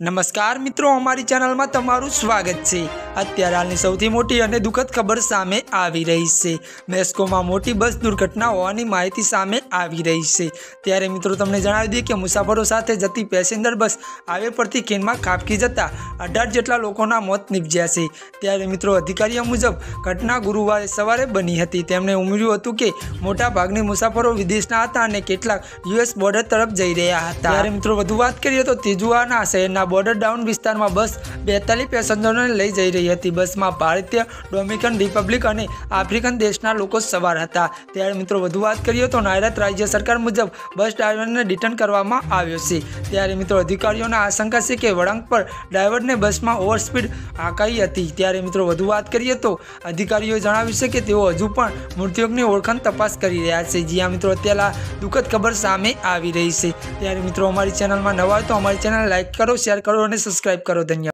નમસ્કાર મિત્રો અમારી ચેનલમાં તમારું સ્વાગત છે. અત્યારે હાલની સૌથી મોટી અને દુઃખદ ખબર સામે આવી રહી છે. મેસ્કોમાં મોટી બસ દુર્ઘટના હોવાની માહિતી સામે આવી રહી છે. ત્યારે મિત્રો તમને જણાવી દઈએ કે મુસાફરો સાથે જતી પેસેન્જર બસ આવે પરથી કેનમાં ખાબકી જતા અઢાર જેટલા લોકોના મોત નીપજ્યા છે. ત્યારે મિત્રો અધિકારીઓ મુજબ ઘટના ગુરુવારે સવારે બની હતી. તેમણે ઉમેર્યું હતું કે મોટા ભાગની મુસાફરો વિદેશના હતા અને કેટલાક યુએસ બોર્ડર તરફ જઈ રહ્યા હતા. ત્યારે મિત્રો વધુ વાત કરીએ તો તેજુઆના શહેરના બોર્ડર ડાઉન વિસ્તારમાં બસ બેતાલીસ પેસેન્જરોને લઈ જઈ રહી હતી. બસમાં ભારતીય, ડોમિનિકન રિપબ્લિક અને આફ્રિકન દેશના લોકો સવાર હતા. ત્યારે મિત્રો વધુ વાત કરીએ તો નાયરાત રાજ્ય સરકાર મુજબ બસ ડ્રાઈવરને રિટર્ન કરવામાં આવ્યો છે. ત્યારે મિત્રો અધિકારીઓના આશંકા છે કે વળાંક પર ડ્રાઈવરને બસમાં ઓવર સ્પીડ હતી. ત્યારે મિત્રો વધુ વાત કરીએ તો અધિકારીઓએ જણાવ્યું છે કે તેઓ હજુ પણ મૃતકોની ઓળખાણ તપાસ કરી રહ્યા છે. જ્યાં મિત્રો, અત્યારે આ દુઃખદ ખબર સામે આવી રહી છે. ત્યારે મિત્રો અમારી ચેનલમાં નવા હોય તો અમારી ચેનલ લાઇક કરો, શેર કરો અને સબસ્ક્રાઈબ કરો. ધન્યવાદ.